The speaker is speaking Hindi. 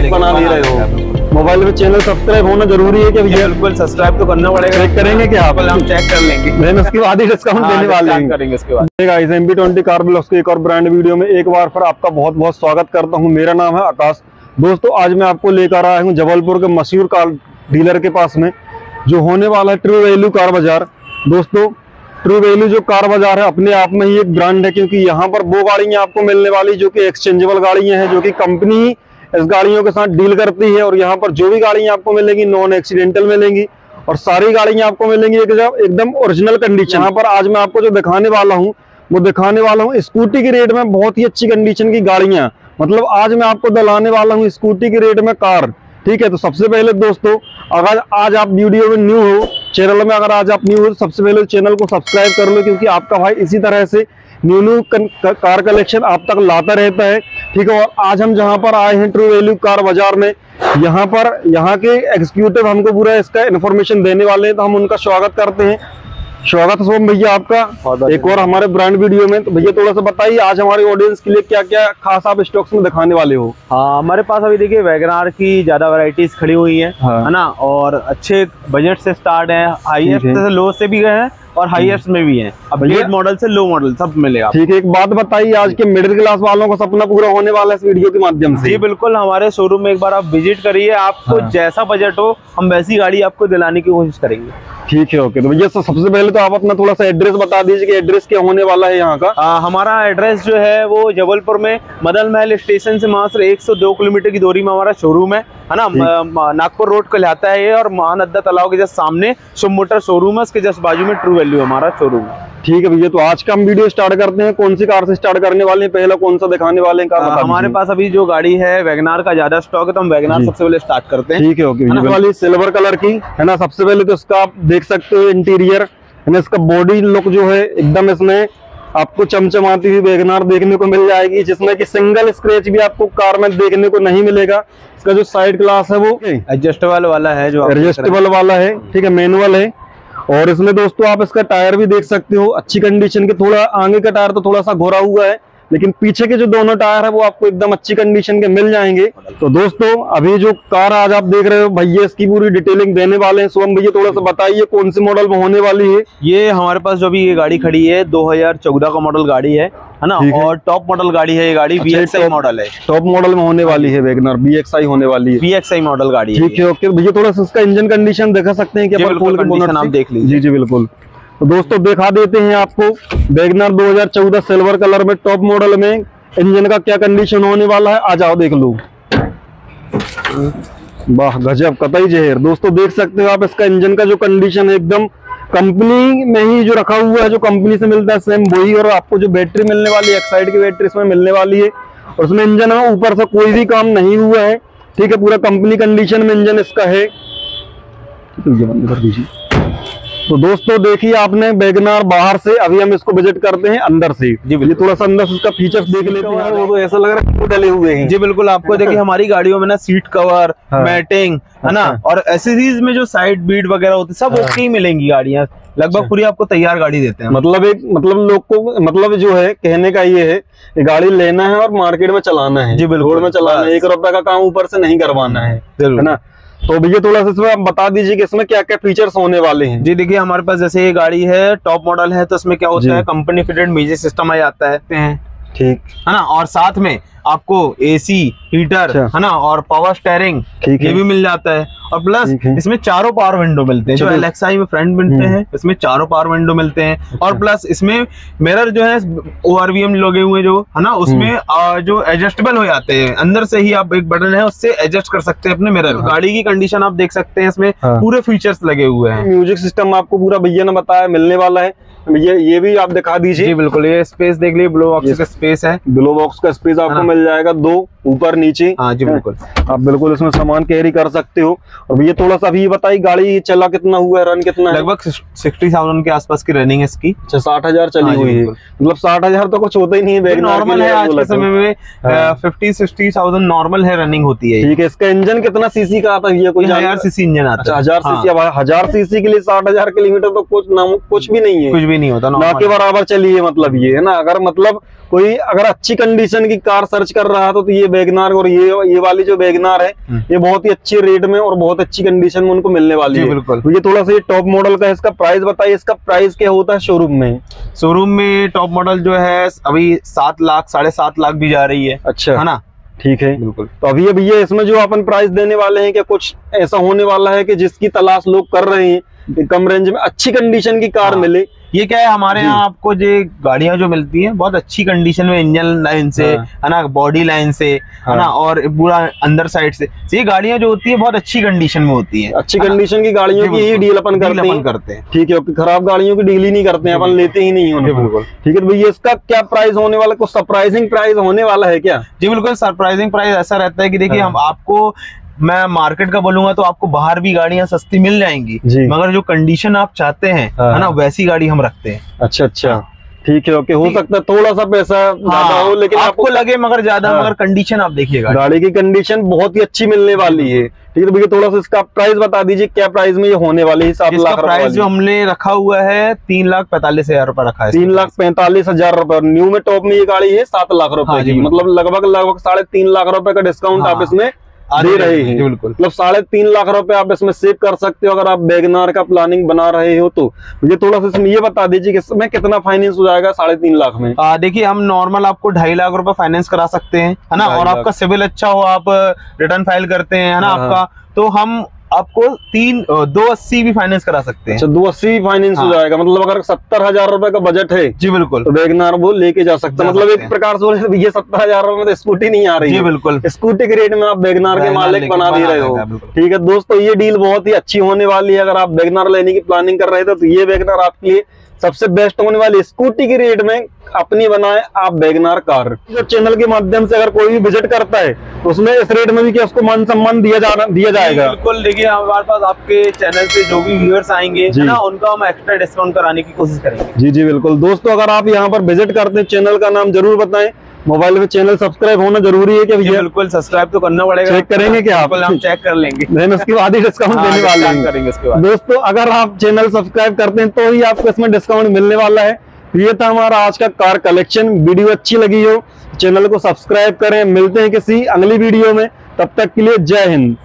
मालिक बना दे रहे हो। मोबाइल में चैनल सब्सक्राइब होना ज़रूरी है कि भैया बिल्कुल सब्सक्राइब तो करना पड़ेगा। चेक करेंगे क्या? आप हम चेक कर लेंगे। देन उसके बाद ही डिस्काउंट देने वाले हैं। करेंगे उसके बाद। Guys MB twenty car blocks के एक और ब्रांड वीडियो में एक बार फिर आपका बहुत बहुत स्वागत करता हूँ। मेरा नाम है आकाश। दोस्तों आज मैं आपको लेकर आया हूँ जबलपुर के मशहूर कार डीलर के पास में जो होने वाला है ट्रू वैल्यू कार बाज़ार दोस्तों ट्रू वैल्यू जो कार बाज़ार है अपने आप में ही एक ब्रांड है क्योंकि यहाँ पर वो गाड़ियाँ आपको मिलने वाली जो कि एक्सचेंजेबल गाड़ियाँ हैं जो कि कंपनी इस गाड़ियों के साथ डील करती है और यहाँ पर जो भी गाड़ियाँ आपको मिलेंगी नॉन एक्सीडेंटल मिलेंगी और सारी गाड़ियाँ आपको मिलेंगी एकदम एकदम ओरिजिनल कंडीशन यहाँ पर आज मैं आपको जो दिखाने वाला हूँ, वो दिखाने वाला हूँ स्कूटी के रेट में बहुत ही अच्छी कंडीशन की गाड़ियाँ। मतलब आज मैं आपको दिलाने वाला हूँ स्कूटी के रेट में कार ठीक है तो सबसे पहले दोस्तों, अगर आज आप वीडियो में न्यू हो चैनल में अगर आज आप न्यू हो तो सबसे पहले चैनल को सब्सक्राइब कर लो, क्योंकि आपका भाई इसी तरह से न्यू न्यू कार कलेक्शन आप तक लाता रहता है। ठीक है और आज हम जहाँ पर आए हैं ट्रू वैल्यू कार बाज़ार में यहाँ पर यहाँ के एग्जीक्यूटिव हमको पूरा इसका इन्फॉर्मेशन देने वाले हैं तो हम उनका स्वागत करते हैं। स्वागत है सोम भैया आपका। एक और हमारे ब्रांड वीडियो में तो भैया थोड़ा सा बताइए आज हमारे ऑडियंस के लिए क्या क्या खास आप स्टॉक्स में दिखाने वाले हो? हाँ हमारे पास अभी देखिए वैगनार की ज़्यादा वैरायटीज खड़ी हुई है हाँ। है ना? और अच्छे बजट से स्टार्ट है हाईएस्ट से लो से भी गए हैं और हाईएस्ट में भी हैं। अब लेट मॉडल से लो मॉडल सब मिलेगा। ठीक है एक बात बताइए आज के मिडिल क्लास वालों का सपना पूरा होने वाला है इस वीडियो के माध्यम से? जी बिल्कुल हमारे शोरूम में एक बार आप विज़िट करिए आपको हाँ। जैसा बजट हो हम वैसी गाड़ी आपको दिलाने की कोशिश करेंगे। ठीक है ओके तो भैया सब- सबसे पहले तो आप अपना थोड़ा सा एड्रेस बता दीजिए कि एड्रेस क्या होने वाला है यहाँ का। आ, हमारा एड्रेस जो है वो जबलपुर में मदन महल स्टेशन से मात्र 102 किलोमीटर की दूरी में हमारा शोरूम है। है ना नागपुर रोड को कहलाता है ये और महानद्दा तालाब के जस्ट सामने शुभ मोटर शोरूम है उसके जस्ट बाजू में ट्रू वैल्यू हमारा शोरूम है ठीक है भैया तो आज का हम वीडियो स्टार्ट करते हैं। कौन सी कार से स्टार्ट करने वाले हैं? पहला कौन सा दिखाने वाले हैं कार आ, हमारे पास अभी जो गाड़ी है वैगनार का ज़्यादा स्टॉक है तो हम वैगनार सबसे पहले स्टार्ट करते हैं। ठीक है ओके वाली सिल्वर कलर की है ना? सबसे पहले तो इसका आप देख सकते हो इंटीरियर है ना? इसका बॉडी लुक जो है एकदम इसमें आपको चमचमाती हुई वेगनार देखने को मिल जाएगी जिसमें कि सिंगल स्क्रेच भी आपको कार में देखने को नहीं मिलेगा। इसका जो साइड ग्लास है वो एडजस्टेबल वाला है जो। एडजस्टेबल वाला है ठीक है मैनुअल है। और इसमें दोस्तों आप इसका टायर भी देख सकते हो अच्छी कंडीशन के थोड़ा आगे का टायर तो थोड़ा सा घोरा हुआ है। लेकिन पीछे के जो दोनों टायर है वो आपको एकदम अच्छी कंडीशन के मिल जाएँगे। तो दोस्तों अभी जो कार आज आप देख रहे हो भैया इसकी पूरी डिटेलिंग देने वाले हैं। सोम भैया थोड़ा सा बताइए कौन से मॉडल में होने वाली है? ये हमारे पास जो अभी ये गाड़ी खड़ी है 2014 का मॉडल गाड़ी है है ना? और टॉप मॉडल गाड़ी है ये गाड़ी ये VXI top- मॉडल है। टॉप मॉडल में होने वाली है वेगनर बी एक्स आई होने वाली है। VXI मॉडल गाड़ी ठीक है ओके भैया थोड़ा सा इसका इंजन कंडीशन दिखा सकते हैं कि आप देख लीजिए। जी जी बिल्कुल। तो दोस्तों दिखा देते हैं आपको वेगनर 2014 सिल्वर कलर में टॉप मॉडल में इंजन का क्या कंडीशन होने वाला है आ जाओ देख लो। वाह, गजब, कतई जहर। दोस्तों देख सकते हो आप इसका इंजन का जो कंडीशन है, एकदम कंपनी में ही जो रखा हुआ है, जो कंपनी से मिलता है सेम वही और आपको जो बैटरी मिलने वाली है एक्साइड की बैटरी इसमें मिलने वाली है। और उसमें इंजन है, ऊपर से कोई भी काम नहीं हुआ है। ठीक है, पूरा कंपनी कंडीशन में इंजन इसका है। तो ये बंद कर दीजिए। तो दोस्तों देखिए आपने बैगनार बाहर से अभी हम इसको विज़िट करते हैं अंदर से। जी, ये थोड़ा सा अंदर से उसका फीचर्स देख लेते हैं। वो तो ऐसा लग रहा है वो डले हुए हैं। जी बिल्कुल आपको देखिए हमारी गाड़ियों में ना सीट कवर हाँ। मैटिंग है ना? अच्छा। और एसेसरीज में जो साइड बीट वगैरह होती है सब हाँ। ओके ही मिलेंगी गाड़ियाँ। लगभग पूरी आपको तैयार गाड़ी देते हैं। मतलब एक मतलब लोग को मतलब जो है कहने का ये है कि गाड़ी लेना है और मार्केट में चलाना है। जी, बिल्कुल। में चलाना है एक रुपए का काम ऊपर से नहीं करवाना है है ना? तो भैया थोड़ा सा इसमें आप बता दीजिए कि इसमें क्या क्या फीचर्स होने वाले हैं। जी देखिए हमारे पास जैसे ये गाड़ी है टॉप मॉडल है तो इसमें क्या होता है कंपनी फिटेड म्यूज़िक सिस्टम आ जाता है। ठीक। है ना? और साथ में आपको एसी हीटर अच्छा। है ना? और पावर स्टेयरिंग ये भी मिल जाता है। और प्लस इसमें चारों पावर विंडो मिलते हैं। जो। एलेक्साई में फ्रंट मिलते हम्म। हैं इसमें चारों पावर विंडो मिलते हैं। और प्लस इसमें मिरर जो है ओआरवीएम लगे हुए जो है ना? उसमें हम्म। जो एडजस्टेबल हो जाते हैं। अंदर से ही आप एक बटन है उससे एडजस्ट कर सकते हैं अपने मिरर गाड़ी की कंडीशन आप देख सकते हैं इसमें हाँ। पूरे फीचर्स लगे हुए हैं। म्यूज़िक सिस्टम आपको पूरा भैया ने बताया मिलने वाला है। ये ये भी आप दिखा दीजिए। जी बिल्कुल ये स्पेस देख लीजिए ब्लो बॉक्स का स्पेस है। ग्लो बॉक्स का स्पेस आपको हाँ। मिल जाएगा दो ऊपर नीचे। हाँ जी बिल्कुल। आप बिल्कुल इसमें सामान कैरी कर सकते हो। और भैया थोड़ा सा अभी बताइए गाड़ी चला कितना हुआ है रन कितना है? लगभग सिक्सटी थाउज़ेंड के आसपास की रनिंग है इसकी। अच्छा साठ हज़ार चली हाँ हुई है। मतलब साठ हज़ार तो कुछ होता ही नहीं है नॉर्मल है आज के। समय में हाँ। फिफ्टी सिक्सटी थाउज़ेंड नॉर्मल है रनिंग होती है ठीक है इसका इंजन कितना सीसी का आता है कोई हज़ार सीसी इंजन आता अच्छा है हज़ार हाँ, सीसी हज़ार सीसी के लिए साठ हज़ार किलोमीटर तो कुछ कुछ भी नहीं है। भी नहीं होता ना। के बराबर चली है मतलब ये है ना? अगर मतलब कोई अगर अच्छी कंडीशन की कार सर्च कर रहा है तो, तो ये वेगनार और ये ये वाली जो वेगनार है हम्म। ये बहुत ही अच्छे रेट में और बहुत अच्छी कंडीशन में उनको मिलने वाली है। बिल्कुल। तो ये थोड़ा सा ये टॉप मॉडल का है, इसका प्राइस बताइए इसका प्राइस क्या होता है शोरूम में? शोरूम में टॉप मॉडल जो है अभी सात लाख साढ़े सात लाख भी जा रही है। अच्छा। है ना? ठीक है। बिल्कुल। तो अभी अब ये इसमें जो अपन प्राइस देने वाले हैं क्या कुछ ऐसा होने वाला है कि जिसकी तलाश लोग कर रहे हैं कम रेंज में अच्छी कंडीशन की कार हाँ। मिले ये क्या है हमारे यहाँ आपको जो गाड़ियाँ जो मिलती हैं बहुत अच्छी कंडीशन में इंजन लाइन से हाँ। है ना बॉडी लाइन से हाँ। है। ना और पूरा अंदर साइड से। तो ये गाड़ियाँ जो होती है बहुत अच्छी कंडीशन में होती है। अच्छी कंडीशन की गाड़ियों की ही डील अपन करते हैं। करते हैं। ठीक है खराब गाड़ियों की डील ही नहीं करते हैं अपन लेते ही नहीं उनको। बिल्कुल। ठीक है तो भैया इसका क्या प्राइस होने वाला कुछ सरप्राइजिंग प्राइस होने वाला है क्या? जी बिल्कुल सरप्राइजिंग प्राइस ऐसा रहता है की देखिए हाँ। हम आपको मैं मार्केट का बोलूँगा तो आपको बाहर भी गाड़ियाँ सस्ती मिल जाएँगी। जी। मगर जो कंडीशन आप चाहते हैं हाँ। है ना वैसी गाड़ी हम रखते हैं। अच्छा अच्छा। ठीक है ओके हो सकता है थोड़ा सा पैसा हाँ, हो लेकिन आपको आपको लगे मगर ज़्यादा हाँ। मगर कंडीशन आप देखिएगा गाड़ी। की कंडीशन बहुत ही अच्छी मिलने वाली है। ठीक है तो भैया थोड़ा सा इसका प्राइस बता दीजिए क्या प्राइस में ये होने वाली है सात लाख प्राइस जो हमने रखा हुआ है तीन लाख पैंतालीस हज़ार रुपए रखा है तीन लाख पैंतालीस हज़ार रुपए। न्यू में टॉप में ये गाड़ी है सात लाख रुपये हाँ की। मतलब लगभग लगभग साढ़े तीन लाख रुपये का डिस्काउंट आप हाँ। इसमें दे रहे हैं। बिल्कुल। मतलब साढ़े तीन लाख रुपए आप इसमें सेव कर सकते हो अगर आप बेगनार का प्लानिंग बना रहे हो तो। मुझे थोड़ा सा इसमें ये बता दीजिए कि इसमें कितना फाइनेंस हो जाएगा साढ़े तीन लाख में? देखिए हम नॉर्मल आपको ढाई लाख रुपए फाइनेंस करा सकते हैं है ना? और आपका सिविल अच्छा हो आप रिटर्न फ़ाइल करते हैं है ना हाँ, आपका? तो हम आपको तीन दो अस्सी भी फाइनेंस करा सकते हैं। अच्छा दो अस्सी भी फाइनेंस हो हाँ। जाएगा। मतलब अगर सत्तर हज़ार रूपए का बजट है जी बिल्कुल। तो वेगनार वो लेके जा सकते हैं। मतलब सकते एक। प्रकार से बोले तो ये सत्तर हज़ार रुपए में तो स्कूटी नहीं आ रही जी बिल्कुल। स्कूटी के रेट में आप वेगनार के मालिक बना दे रहे हो। ठीक है दोस्तों ये डील बहुत ही अच्छी होने वाली है। अगर आप वेगनार लेने की प्लानिंग कर रहे थे तो ये वेगनार आपके लिए सबसे बेस्ट होने वाली स्कूटी के रेट में अपनी बनाए आप वेगनार कार। जो चैनल के माध्यम से अगर कोई भी विज़िट करता है तो उसमें इस रेट में भी क्या उसको मान सम्मान दिया जा दिया जाएगा। बिल्कुल देखिए हमारे पास आपके चैनल से जो भी व्यूअर्स आएँगे है ना उनका हम एक्स्ट्रा डिस्काउंट कराने की कोशिश करेंगे। जी जी बिल्कुल। दोस्तों अगर आप यहाँ पर विज़िट करते हैं चैनल का नाम ज़रूर बताएँ। मोबाइल में चैनल सब्सक्राइब होना ज़रूरी है क्या भैया? बिल्कुल सब्सक्राइब तो करना पड़ेगा। चेक करेंगे क्या आप? हम चेक कर लेंगे। उसके बाद ही डिस्काउंट हाँ, देने वाले हैं। करेंगे उसके बाद। दोस्तों अगर आप चैनल सब्सक्राइब करते हैं तो ही आपको इसमें डिस्काउंट मिलने वाला है। ये था हमारा आज का कार कलेक्शन वीडियो अच्छी लगी हो, चैनल को सब्सक्राइब करें। मिलते हैं किसी अगली वीडियो में। तब तक के लिए जय हिंद।